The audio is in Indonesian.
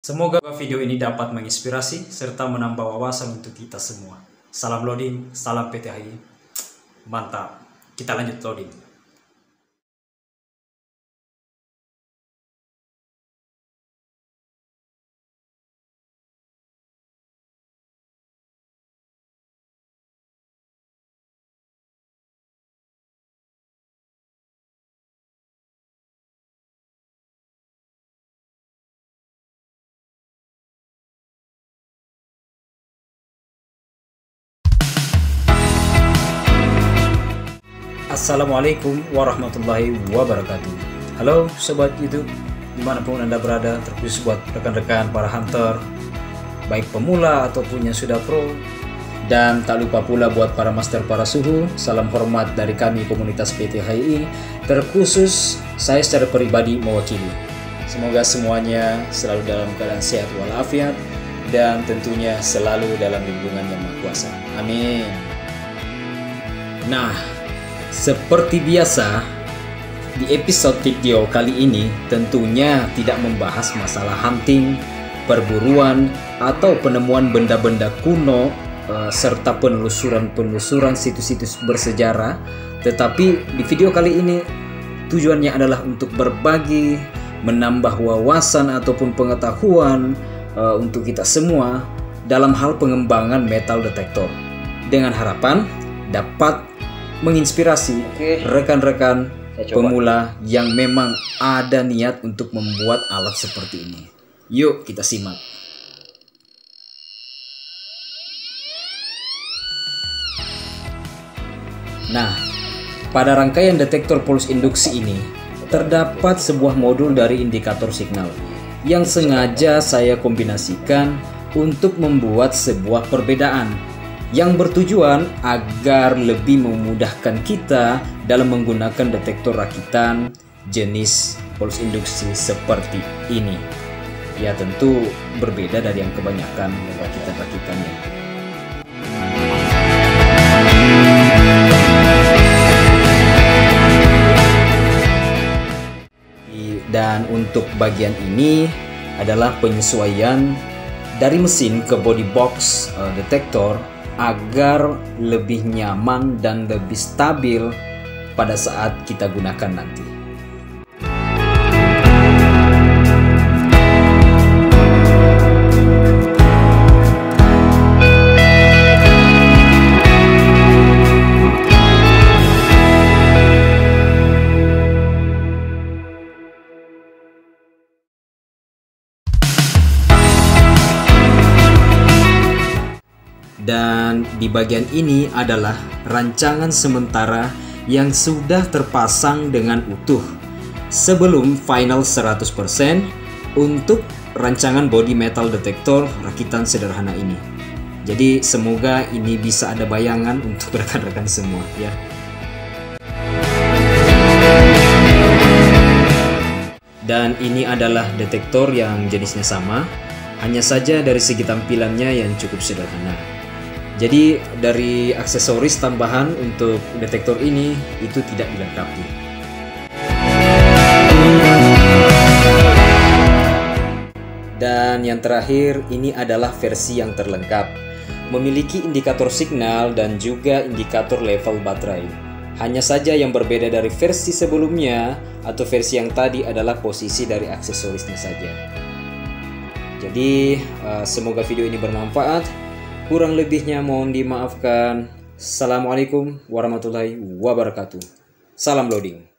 Semoga video ini dapat menginspirasi serta menambah wawasan untuk kita semua. Salam loading, salam PTHI. Mantap. Kita lanjut loading. Assalamualaikum warahmatullahi wabarakatuh. Halo Sobat Youtube Di mana pun Anda berada Terkhusus buat rekan-rekan para hunter Baik pemula ataupun yang sudah pro. Dan tak lupa pula buat para master para suhu Salam hormat dari kami komunitas PT HI Terkhusus saya secara pribadi mewakili Semoga semuanya selalu dalam keadaan sehat walafiat Dan tentunya selalu dalam lindungan yang Maha Kuasa. Amin. Nah, seperti biasa, di episode video kali ini tentunya tidak membahas masalah hunting, perburuan, atau penemuan benda-benda kuno eh, serta penelusuran-penelusuran situs-situs bersejarah. Tetapi di video kali ini tujuannya adalah untuk berbagi, menambah wawasan ataupun pengetahuan uh, untuk kita semua dalam hal pengembangan metal detektor. Dengan harapan dapat menginspirasi rekan-rekan pemula yang memang ada niat untuk membuat alat seperti ini. Yuk kita simak. Nah, pada rangkaian detektor pulse induksi ini terdapat sebuah modul dari indikator signal yang sengaja saya kombinasikan untuk membuat sebuah perbedaan yang bertujuan agar lebih memudahkan kita dalam menggunakan detektor rakitan jenis pulse induksi seperti ini. Ya tentu berbeda dari yang kebanyakan rakitan-rakitannya. Dan untuk bagian ini adalah penyesuaian dari mesin ke body box uh, detektor agar lebih nyaman dan lebih stabil pada saat kita gunakan nanti. Dan di bagian ini adalah rancangan sementara yang sudah terpasang dengan utuh sebelum final 100% untuk rancangan body metal detektor rakitan sederhana ini. Jadi semoga ini bisa ada bayangan untuk rekan-rekan semua ya. Dan ini adalah detektor yang jenisnya sama, hanya saja dari segi tampilannya yang cukup sederhana. Jadi dari aksesoris tambahan untuk detektor ini itu tidak dilengkapi. Dan yang terakhir ini adalah versi yang terlengkap. Memiliki indikator signal dan juga indikator level baterai. Hanya saja yang berbeda dari versi sebelumnya atau versi yang tadi adalah posisi dari aksesorisnya saja. Jadi uh, semoga video ini bermanfaat. Kurang lebihnya mohon dimaafkan. Assalamualaikum warahmatullahi wabarakatuh. Salam loading.